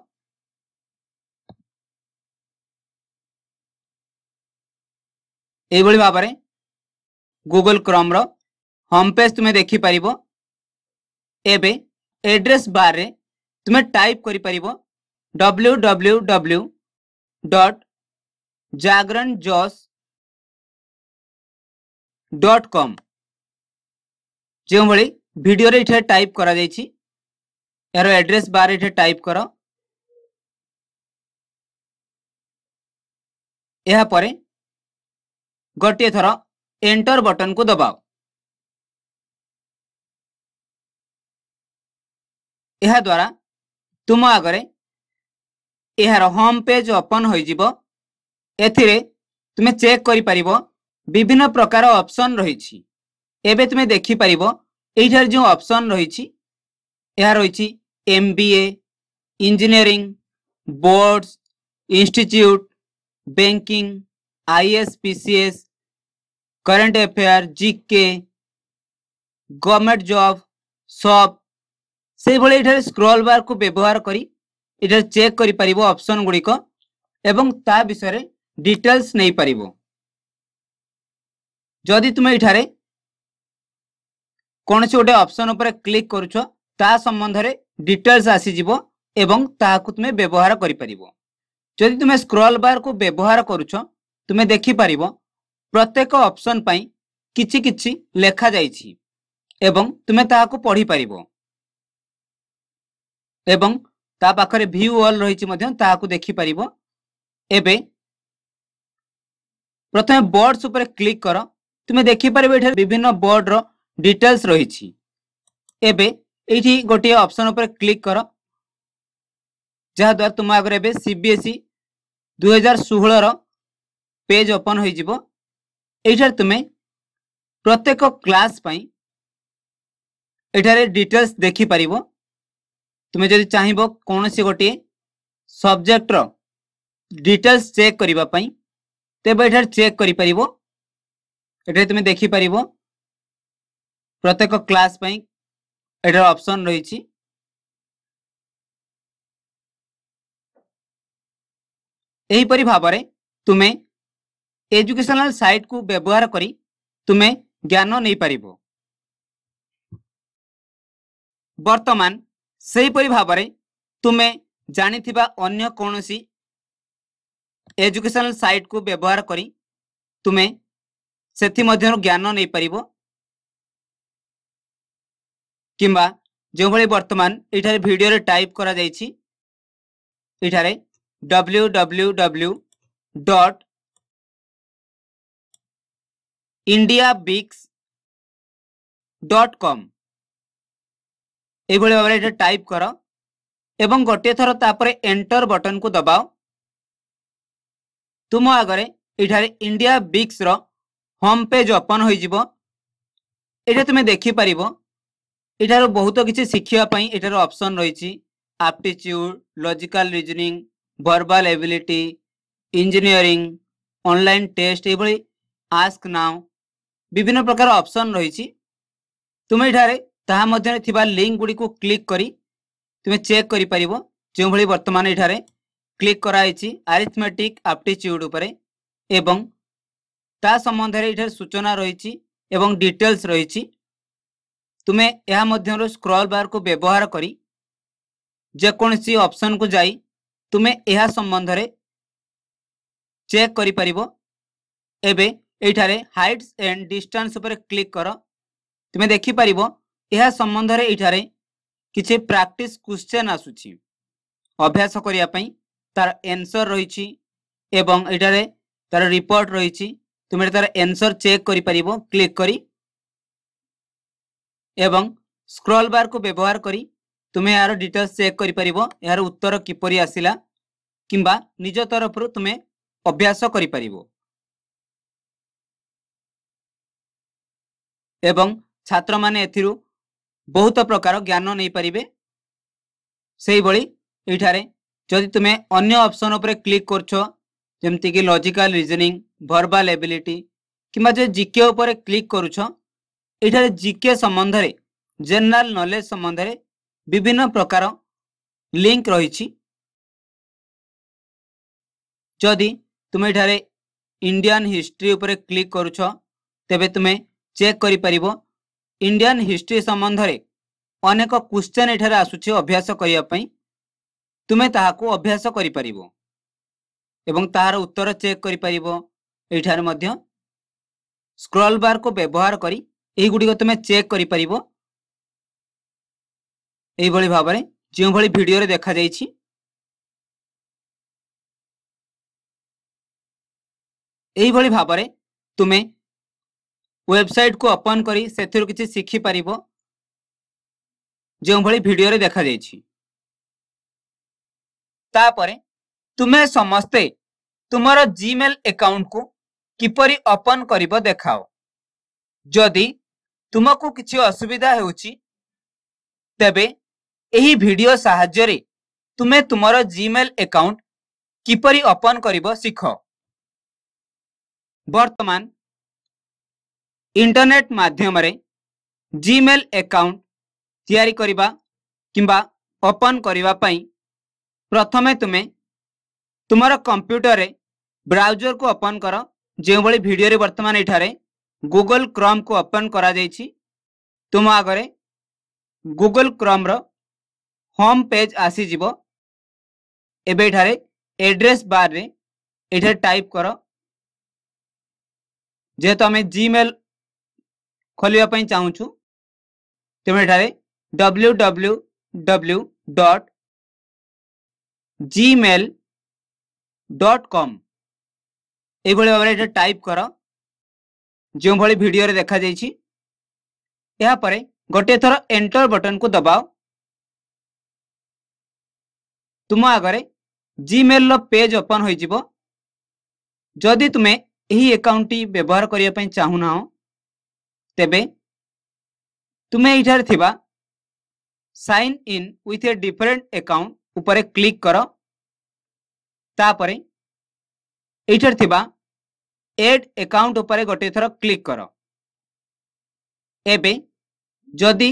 ଏଇଭଳି ଭାବରେ ଗୁଗଲ କ୍ରୋମ୍ର ହୋମ୍ ପେଜ୍ ତୁମେ ଦେଖିପାରିବ ଏବେ ଏଡ୍ରେସ୍ ବାର୍ରେ ତୁମେ ଟାଇପ୍ କରିପାରିବ W W W dot Jagran Josh dot com ଯେଉଁଭଳି ଭିଡ଼ିଓରେ ଏଠାରେ ଟାଇପ୍ କରାଯାଇଛି ଏହାର ଆଡ୍ରେସ୍ ବାର୍ରେ ଏଠାରେ ଟାଇପ୍ କର ଏହାପରେ ଗୋଟିଏ ଥର ଏଣ୍ଟର ବଟନକୁ ଦବାଅ ଏହାଦ୍ୱାରା ତୁମ ଆଗରେ ଏହାର ହୋମ୍ ପେଜ୍ ଓପନ୍ ହୋଇଯିବ ଏଥିରେ ତୁମେ ଚେକ୍ କରିପାରିବ ବିଭିନ୍ନ ପ୍ରକାର ଅପସନ୍ ରହିଛି ଏବେ ତୁମେ ଦେଖିପାରିବ ଏଇଠାରେ ଯେଉଁ ଅପସନ୍ ରହିଛି ଏହା ରହିଛି M B A engineering boards institute banking IAS PCS current affair GK government job सब से भाई स्क्रोल बार को व्यवहार कर चेक करपसन गुड़िक विषय डिटेल्स नहीं पार जदि तुम ये कौन से गोटे अप्सन क्लिक करुच ता संबंध में डिटेल्स आसीज एवं तुम्हें व्यवहार करमें स्क्रल बार को व्यवहार करुच तुम्हें देखिपार ପ୍ରତ୍ୟେକ ଅପସନ୍ ପାଇଁ କିଛି କିଛି ଲେଖାଯାଇଛି ଏବଂ ତୁମେ ତାହାକୁ ପଢ଼ିପାରିବ ଏବଂ ତା ପାଖରେ ଭ୍ୟୁ ଅଲ୍ ରହିଛି ମଧ୍ୟ ତାହାକୁ ଦେଖିପାରିବ ଏବେ ପ୍ରଥମେ ବର୍ଡସ୍ ଉପରେ କ୍ଲିକ୍ କର ତୁମେ ଦେଖିପାରିବ ଏଠାରେ ବିଭିନ୍ନ ବର୍ଡର ଡିଟେଲ୍ସ ରହିଛି ଏବେ ଏଇଠି ଗୋଟିଏ ଅପସନ୍ ଉପରେ କ୍ଲିକ୍ କର ଯାହାଦ୍ୱାରା ତୁମ ଆଗରେ ଏବେ ସିବିଏସ୍ଇ ଦୁଇହଜାର ଷୋହଳର ପେଜ୍ ଓପନ୍ ହୋଇଯିବ ଏଇଠାରେ ତୁମେ ପ୍ରତ୍ୟେକ କ୍ଲାସ୍ ପାଇଁ ଏଠାରେ ଡିଟେଲ୍ସ ଦେଖିପାରିବ ତୁମେ ଯଦି ଚାହିଁବ କୌଣସି ଗୋଟିଏ ସବଜେକ୍ଟର ଡିଟେଲ୍ସ ଚେକ୍ କରିବା ପାଇଁ ତେବେ ଏଠାରେ ଚେକ୍ କରିପାରିବ ଏଠାରେ ତୁମେ ଦେଖିପାରିବ ପ୍ରତ୍ୟେକ କ୍ଲାସ୍ ପାଇଁ ଏଠାରେ ଅପସନ୍ ରହିଛି ଏହିପରି ଭାବରେ ତୁମେ ଏଜୁକେସନାଲ ସାଇଟ୍କୁ ବ୍ୟବହାର କରି ତୁମେ ଜ୍ଞାନ ନେଇପାରିବ ବର୍ତ୍ତମାନ ସେହିପରି ଭାବରେ ତୁମେ ଜାଣିଥିବା ଅନ୍ୟ କୌଣସି ଏଜୁକେସନାଲ ସାଇଟ୍କୁ ବ୍ୟବହାର କରି ତୁମେ ସେଥିମଧ୍ୟରୁ ଜ୍ଞାନ ନେଇପାରିବ କିମ୍ବା ଯେଉଁଭଳି ବର୍ତ୍ତମାନ ଏଠାରେ ଭିଡ଼ିଓରେ ଟାଇପ୍ କରାଯାଇଛି ଏଠାରେ W W W dot India bix dot com এইভাবে ভাবে এটা টাইপ কর এবং গোটিয়ে থর তাপরে এন্টর বটন কু দবাও তুম আগরে এখানে ইন্ডিয়া বিক্সর হোম পেজ ওপন হয়ে যাব এটা তুমি দেখিপার এটার বহুত কিছু শিখিবা এটার অপশন রয়েছে aptitude logical reasoning verbal ability engineering online test এইভাবে আস্ক নাও ବିଭିନ୍ନ ପ୍ରକାର ଅପସନ୍ ରହିଛି ତୁମେ ଏଠାରେ ତାହା ମଧ୍ୟରେ ଥିବା ଲିଙ୍କ ଗୁଡ଼ିକୁ କ୍ଲିକ୍ କରି ତୁମେ ଚେକ୍ କରିପାରିବ ଯେଉଁଭଳି ବର୍ତ୍ତମାନ ଏଠାରେ କ୍ଲିକ୍ କରାଯାଇଛି ଆରିଥମେଟିକ୍ ଆପ୍ଟିଚ୍ୟୁଡ୍ ଉପରେ ଏବଂ ତା ସମ୍ବନ୍ଧରେ ଏଠାରେ ସୂଚନା ରହିଛି ଏବଂ ଡିଟେଲ୍ସ ରହିଛି ତୁମେ ଏହା ମଧ୍ୟରୁ ସ୍କ୍ରଲ୍ ବାର୍କୁ ବ୍ୟବହାର କରି ଯେକୌଣସି ଅପସନ୍କୁ ଯାଇ ତୁମେ ଏହା ସମ୍ବନ୍ଧରେ ଚେକ୍ କରିପାରିବ ଏବେ ଏଇଠାରେ ହାଇଟ୍ସ ଏଣ୍ଡ ଡିଷ୍ଟାନ୍ସ ଉପରେ କ୍ଲିକ୍ କର ତୁମେ ଦେଖିପାରିବ ଏହା ସମ୍ବନ୍ଧରେ ଏଇଠାରେ କିଛି ପ୍ରାକ୍ଟିସ୍ କ୍ୱେଶ୍ଚେନ୍ ଆସୁଛି ଅଭ୍ୟାସ କରିବା ପାଇଁ ତାର ଏନ୍ସର୍ ରହିଛି ଏବଂ ଏଇଠାରେ ତାର ରିପୋର୍ଟ ରହିଛି ତୁମେ ତାର ଏନ୍ସର୍ ଚେକ୍ କରିପାରିବ କ୍ଲିକ୍ କରି ଏବଂ ସ୍କ୍ରଲ୍ ବାର୍କୁ ବ୍ୟବହାର କରି ତୁମେ ଏହାର ଡିଟେଲ୍ସ ଚେକ୍ କରିପାରିବ ଏହାର ଉତ୍ତର କିପରି ଆସିଲା କିମ୍ବା ନିଜ ତରଫରୁ ତୁମେ ଅଭ୍ୟାସ କରିପାରିବ ଏବଂ ଛାତ୍ରମାନେ ଏଥିରୁ ବହୁତ ପ୍ରକାର ଜ୍ଞାନ ନେଇପାରିବେ ସେହିଭଳି ଏଇଠାରେ ଯଦି ତୁମେ ଅନ୍ୟ ଅପସନ୍ ଉପରେ କ୍ଲିକ୍ କରୁଛ ଯେମିତିକି ଲଜିକାଲ ରିଜନିଂ ଭର୍ବାଲ ଏବିଲିଟି କିମ୍ବା ଯଦି ଜିକେ ଉପରେ କ୍ଲିକ୍ କରୁଛ ଏଇଠାରେ ଜିକେ ସମ୍ବନ୍ଧରେ ଜେନେରାଲ ନଲେଜ ସମ୍ବନ୍ଧରେ ବିଭିନ୍ନ ପ୍ରକାର ଲିଙ୍କ ରହିଛି ଯଦି ତୁମେ ଏଠାରେ ଇଣ୍ଡିଆନ ହିଷ୍ଟ୍ରି ଉପରେ କ୍ଲିକ୍ କରୁଛ ତେବେ ତୁମେ ଚେକ୍ କରିପାରିବ ଇଣ୍ଡିଆନ୍ ହିଷ୍ଟ୍ରି ସମ୍ବନ୍ଧରେ ଅନେକ କ୍ୱେଶ୍ଚେନ୍ ଏଠାରେ ଆସୁଛି ଅଭ୍ୟାସ କରିବା ପାଇଁ ତୁମେ ତାହାକୁ ଅଭ୍ୟାସ କରିପାରିବ ଏବଂ ତାହାର ଉତ୍ତର ଚେକ୍ କରିପାରିବ ଏଇଠାରେ ମଧ୍ୟ ସ୍କ୍ରଲ ବାର୍କୁ ବ୍ୟବହାର କରି ଏହିଗୁଡ଼ିକ ତୁମେ ଚେକ୍ କରିପାରିବ ଏହିଭଳି ଭାବରେ ଯେଉଁଭଳି ଭିଡ଼ିଓରେ ଦେଖାଯାଇଛି ଏହିଭଳି ଭାବରେ ତୁମେ वेबसाइट को ओपन कर जो जो भिडर देखा जापर तुम्हें समस्ते तुम जिमेल अकाउंट को किपर ओपन कर देखाओ जदि तुमको किसी असुविधा हो यही वीडियो तुम्हें तुम जिमेल अकाउंट किपर ओपन कर सीख बर्तमान ଇଣ୍ଟରନେଟ୍ ମାଧ୍ୟମରେ ଜିମେଲ୍ ଆକାଉଣ୍ଟ ତିଆରି କରିବା କିମ୍ବା ଓପନ୍ କରିବା ପାଇଁ ପ୍ରଥମେ ତୁମେ ତୁମର କମ୍ପ୍ୟୁଟରରେ ବ୍ରାଉଜରକୁ ଓପନ୍ କର ଯେଉଁଭଳି ଭିଡ଼ିଓରେ ବର୍ତ୍ତମାନ ଏଠାରେ ଗୁଗଲ କ୍ରମ୍କୁ ଓପନ୍ କରାଯାଇଛି ତୁମ ଆଗରେ ଗୁଗଲ କ୍ରମ୍ର ହୋମ୍ ପେଜ୍ ଆସିଯିବ ଏବେ ଏଠାରେ ଏଡ୍ରେସ୍ ବାର୍ରେ ଏଠାରେ ଟାଇପ୍ କର ଯେହେତୁ ଆମେ ଜିମେଲ୍ खोलने चाहूँ तेणु W W W dot Gmail dot com ये भाव में टाइप कर जो भाई भिडियो देखा जापर गोटे थर एंटर बटन को दबाओ तुम आगे जिमेल पेज ओपन होदि तुम्हें यही टी व्यवहार करने चाहूना हो ତେବେ ତୁମେ ଏଇଠାରେ ଥିବା sign in with a different account ଉପରେ କ୍ଲିକ୍ କର ତାପରେ ଏଇଠାରେ ଥିବା ଏଡ୍ ଆକାଉଣ୍ଟ ଉପରେ ଗୋଟିଏ ଥର କ୍ଲିକ୍ କର ଏବେ ଯଦି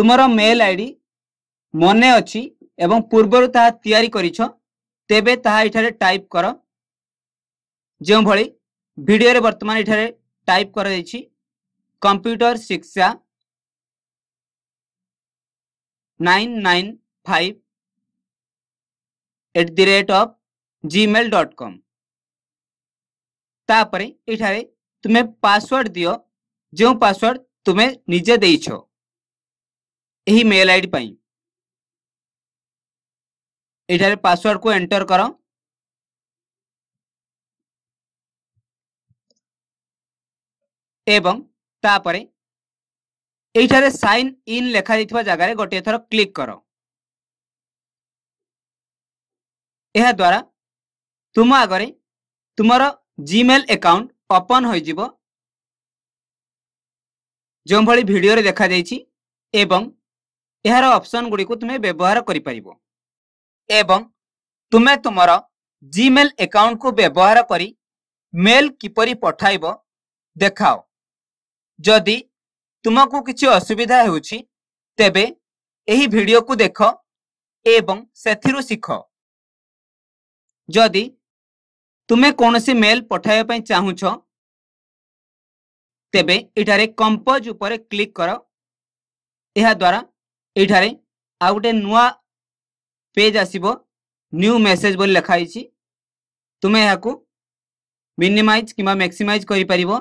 ତୁମର ମେଲ୍ ଆଇଡି ମନେ ଅଛି ଏବଂ ପୂର୍ବରୁ ତାହା ତିଆରି କରିଛ ତେବେ ତାହା ଏଠାରେ ଟାଇପ୍ କର ଯେଉଁଭଳି भिडियो बर्तमान ये टाइप कर कंप्यूटर शिक्षा nine nine five eight the rate of Gmail dot com तापर ये तुम्हें पासवर्ड दि जो पासवर्ड तुम्हें निजे मेल आई आईडी पासवर्ड को एंटर करो এবং তাপরে এইখানে সাইন ইন লেখা যাইথিবা জায়গায় গোটিয়ে থর ক্লিক কর ଏହା ଦ୍ୱାରା ତୁମ ଆଗରେ ତୁମର ଜିମେଲ୍ ଆକାଉଣ୍ଟ ଓପନ୍ ହୋଇଯିବ ଯେଉଁଭଳି ଭିଡ଼ିଓରେ ଦେଖାଯାଇଛି ଏବଂ ଏହାର ଅପସନ୍ ଗୁଡ଼ିକୁ ତୁମେ ବ୍ୟବହାର କରିପାରିବ ଏବଂ ତୁମେ ତୁମର ଜିମେଲ୍ ଆକାଉଣ୍ଟକୁ ବ୍ୟବହାର କରି ମେଲ୍ କିପରି ପଠାଇବ ଦେଖାଅ ଯଦି ତୁମକୁ କିଛି ଅସୁବିଧା ହେଉଛି ତେବେ ଏହି ଭିଡ଼ିଓକୁ ଦେଖ ଏବଂ ସେଥିରୁ ଶିଖ ଯଦି ତୁମେ କୌଣସି ମେଲ୍ ପଠାଇବା ପାଇଁ ଚାହୁଁଛ ତେବେ ଏଠାରେ କମ୍ପୋଜ୍ ଉପରେ କ୍ଲିକ୍ କର ଏହାଦ୍ୱାରା ଏଠାରେ ଆଉ ଗୋଟେ ନୂଆ ପେଜ୍ ଆସିବ ନ୍ୟୁ ମେସେଜ୍ ବୋଲି ଲେଖା ହେଇଛି ତୁମେ ଏହାକୁ ମିନିମାଇଜ୍ କିମ୍ବା ମ୍ୟାକ୍ସିମାଇଜ୍ କରିପାରିବ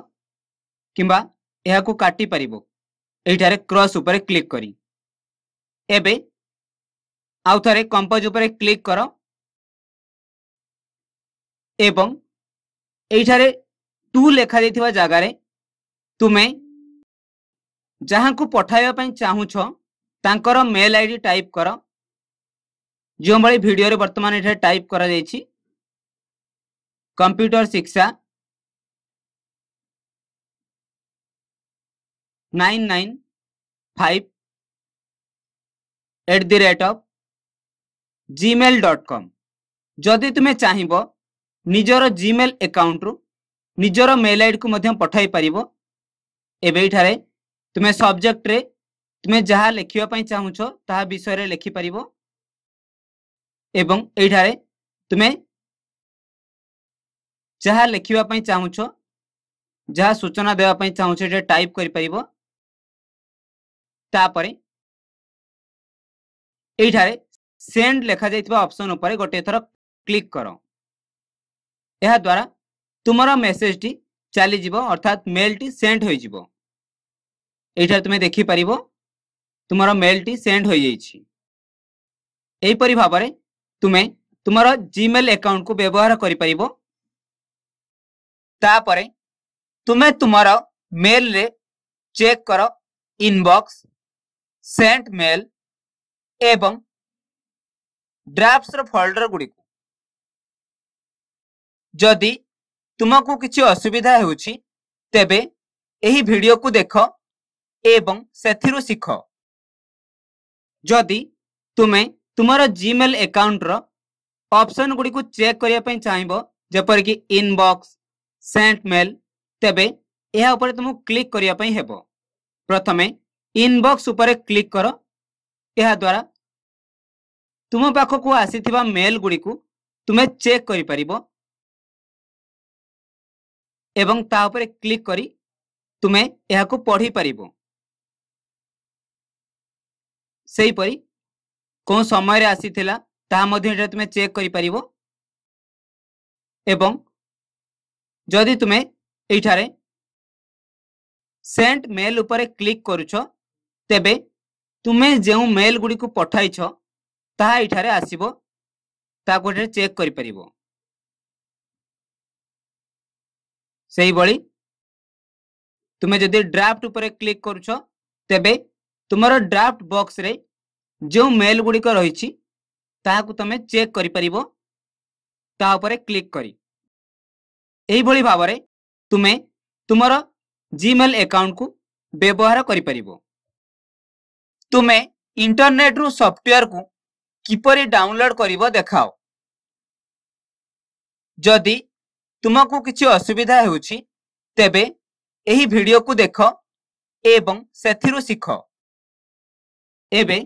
କିମ୍ବା ଏହାକୁ କାଟିପାରିବ ଏଇଠାରେ କ୍ରସ୍ ଉପରେ କ୍ଲିକ୍ କରି ଏବେ ଆଉ ଥରେ କମ୍ପୋଜ୍ ଉପରେ କ୍ଲିକ୍ କର ଏବଂ ଏଇଠାରେ ଟୁ ଲେଖାଯାଇଥିବା ଜାଗାରେ ତୁମେ ଯାହାଙ୍କୁ ପଠାଇବା ପାଇଁ ଚାହୁଁଛ ତାଙ୍କର ମେଲ୍ ଆଇ ଡି ଟାଇପ୍ କର ଯେଉଁଭଳି ଭିଡ଼ିଓରେ ବର୍ତ୍ତମାନ ଏଠାରେ ଟାଇପ୍ କରାଯାଇଛି କମ୍ପ୍ୟୁଟର ଶିକ୍ଷା nine nine five eight the rate of Gmail dot com जदि तुम्हें चाहब निजर जिमेल आकाउंट रु निजर मेल आईड को पठाई पार एवठार तुम्हें सब्जेक्ट रे तुम्हें जहाँ लिखापी चाहछ ता विषय लिखिपर एवं यठार तुम्हें जहाँ लिखापी चाहछ जहाँ सूचना देवाई चाहू टाइप कर पार्ब ତାପରେ ଏଇଠାରେ ସେଣ୍ଡ ଲେଖାଯାଇଥିବା ଅପସନ୍ ଉପରେ ଗୋଟିଏ ଥର କ୍ଲିକ୍ କର ଏହାଦ୍ୱାରା ତୁମର ମେସେଜଟି ଚାଲିଯିବ ଅର୍ଥାତ୍ ମେଲ୍ଟି ସେଣ୍ଡ ହୋଇଯିବ ଏଇଠାରେ ତୁମେ ଦେଖିପାରିବ ତୁମର ମେଲ୍ଟି ସେଣ୍ଡ ହୋଇଯାଇଛି ଏହିପରି ଭାବରେ ତୁମେ ତୁମର ଜିମେଲ୍ ଆକାଉଣ୍ଟକୁ ବ୍ୟବହାର କରିପାରିବ ତାପରେ ତୁମେ ତୁମର ମେଲ୍ରେ ଚେକ୍ କର ଇନବକ୍ସ सेंट मेल एवं ड्राफ्ट फोल्डर गुड़ को जदि तुमको किसी असुविधा तबे यही वीडियो को देख एवं से सीख जदि तुम्हें तुम्हारे जिमेल अकाउंट ऑप्शन गुड को चेक करने चाहब जपर कि इनबक्स सेंट मेल तेरे यह तुमको क्लिक करने प्रथमे ଇନବକ୍ସ ଉପରେ କ୍ଲିକ୍ କର ଏହାଦ୍ୱାରା ତୁମ ପାଖକୁ ଆସିଥିବା ମେଲ୍ ଗୁଡ଼ିକୁ ତୁମେ ଚେକ୍ କରିପାରିବ ଏବଂ ତା ଉପରେ କ୍ଲିକ୍ କରି ତୁମେ ଏହାକୁ ପଢ଼ିପାରିବ ସେହିପରି କେଉଁ ସମୟରେ ଆସିଥିଲା ତାହା ମଧ୍ୟ ଏଠାରେ ତୁମେ ଚେକ୍ କରିପାରିବ ଏବଂ ଯଦି ତୁମେ ଏଇଠାରେ ସେଣ୍ଟ ମେଲ୍ ଉପରେ କ୍ଲିକ୍ କରୁଛ ତେବେ ତୁମେ ଯେଉଁ ମେଲ୍ ଗୁଡ଼ିକୁ ପଠାଇଛ ତାହା ଏଠାରେ ଆସିବ ତାହାକୁ ଏଠାରେ ଚେକ୍ କରିପାରିବ ସେହିଭଳି ତୁମେ ଯଦି ଡ୍ରାଫ୍ଟ ଉପରେ କ୍ଲିକ୍ କରୁଛ ତେବେ ତୁମର ଡ୍ରାଫ୍ଟ ବକ୍ସରେ ଯେଉଁ ମେଲ୍ ଗୁଡ଼ିକ ରହିଛି ତାହାକୁ ତୁମେ ଚେକ୍ କରିପାରିବ ତା ଉପରେ କ୍ଲିକ୍ କରି ଏହିଭଳି ଭାବରେ ତୁମେ ତୁମର ଜିମେଲ୍ ଆକାଉଣ୍ଟକୁ ବ୍ୟବହାର କରିପାରିବ तुम्हें इंटरनेट रु सफ्टवेयर को किपर डाउनलोड कर देखाओ जदि तुमको किसी असुविधा तबे यही वीडियो को देख एवं से सीख एवं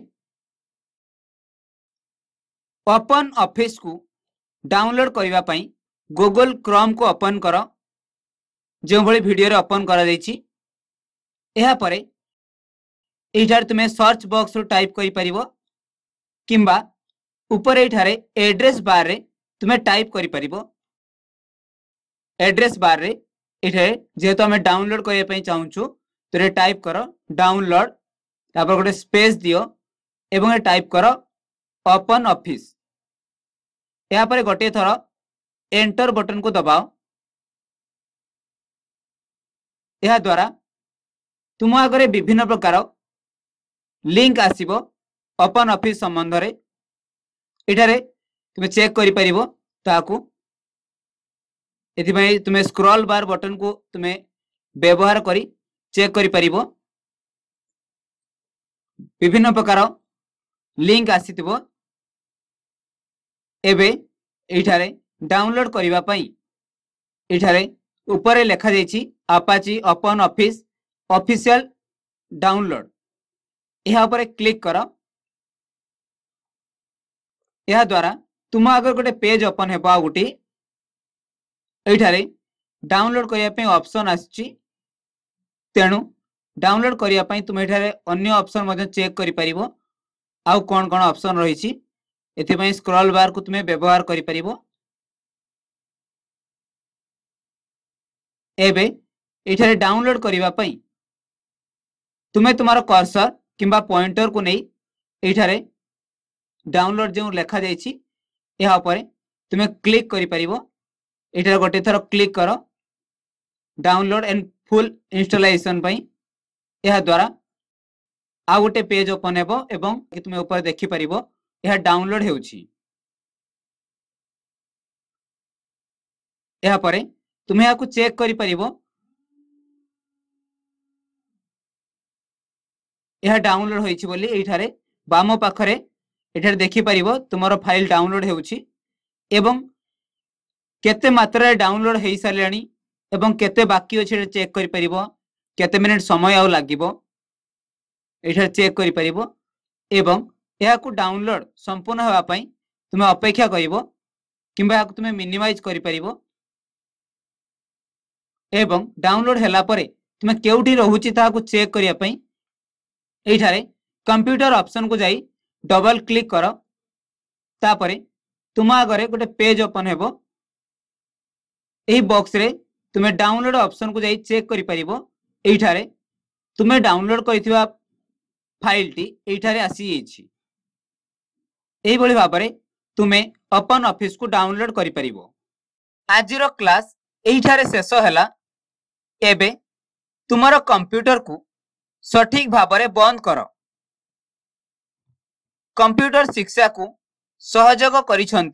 ओपन ऑफिस को डाउनलोड करने गूगल क्रोम को ओपन करो भिडर ओपन करा कर यार तुम्हें सर्च बक्स रु टाइप कर कि एड्रेस बारे तुम्हें टाइप कर एड्रेस बारे ये जेहेत आम डाउनलोड करने चाहूँ तो ये टाइप कर डाउनलोड तप गए स्पेस दियो एवं टाइप कर ओपन ऑफिस यापर गोटे थर एंटर बटन को दबाओ यह द्वारा तुम आगे विभिन्न प्रकार লিঙ্ক আসব ওপন অফিস সম্বন্ধে এখানে তুমি চেক করে পার তাহলে এপাই তুমি স্ক্রল বার বটন কু তুমি ব্যবহার করে চেক করে পার বিভিন্ন প্রকার লিঙ্ক আসি এবে এইঠারে ডাউনলোড করা এঠারে উপরে লেখা যাইছি Apache open office official download यहाँ क्लिक कर द्वारा तुम आगर गोटे पेज ओपन हे आ गोटे ये डाउनलोड करने अपसन आसु डाउनलोड करने तुम ये अन्य अपसन चेक कर आउ कौन कौन ऑप्शन रही एपं स्क्रॉल बार को तुम्हें व्यवहार कर पार एठार डाउनलोड करने तुम्हें तुम कर्सर কিংবা পয়েন্টরকু নেই এইঠারে ডাউনলোড যে লেখা যাইছি ଏହା ଉପରେ ତୁମେ କ୍ଲିକ୍ କରିପାରିବ ଏଠାରେ ଗୋଟେ ଥର କ୍ଲିକ୍ କର ଡାଉନଲୋଡ୍ ଆଣ୍ଡ ଫୁଲ୍ ଇନଷ୍ଟଲେସନ୍ ପାଇଁ ଏହାଦ୍ୱାରା ଆଉ ଗୋଟେ ପେଜ୍ ଓପନ୍ ହେବ ଏବଂ ତୁମେ ଉପରେ ଦେଖିପାରିବ ଏହା ଡାଉନଲୋଡ୍ ହେଉଛି ଏହାପରେ ତୁମେ ଏହାକୁ ଚେକ୍ କରିପାରିବ ଏହା ଡାଉନଲୋଡ ହୋଇଛି ବୋଲି ଏଇଠାରେ ବାମ ପାଖରେ ଏଠାରେ ଦେଖିପାରିବ ତୁମର ଫାଇଲ ଡାଉନଲୋଡ ହେଉଛି ଏବଂ କେତେ ମାତ୍ରାରେ ଡାଉନଲୋଡ ହେଇସାରିଲାଣି ଏବଂ କେତେ ବାକି ଅଛି ଏଠାରେ ଚେକ୍ କରିପାରିବ କେତେ ମିନିଟ୍ ସମୟ ଆଉ ଲାଗିବ ଏଠାରେ ଚେକ୍ କରିପାରିବ ଏବଂ ଏହାକୁ ଡାଉନଲୋଡ ସମ୍ପୂର୍ଣ୍ଣ ହେବା ପାଇଁ ତୁମେ ଅପେକ୍ଷା କରିବ କିମ୍ବା ଏହାକୁ ତୁମେ ମିନିମାଇଜ କରିପାରିବ ଏବଂ ଡାଉନଲୋଡ ହେଲା ପରେ ତୁମେ କେଉଁଠି ରହୁଛି ତାହାକୁ ଚେକ୍ କରିବା ପାଇଁ এইঠারে কম্প্যুটর অপশনকু যাই ডবল ক্লিক কর তাপরে তুম আগরে গোটে পেজ ওপন হব এই বক্সরে তুমি ডাউনলোড অপশনকু যাই চেক করে পারিব এইঠারে তুমি ডাউনলোড করিଥିବା ফাইলটি এইঠারে আসি যাইছি এইভাবে ভাবে তুমি ওপন অফিসকু ডাউনলোড করে পারিব আজির ক্লাস এইঠারে শেষ হেলা এবে তোমার কম্প্যুটরকু সঠিক ভাবে বন্ধ কর কম্প্যুটর শিক্ষা কু সহযোগ করেছেন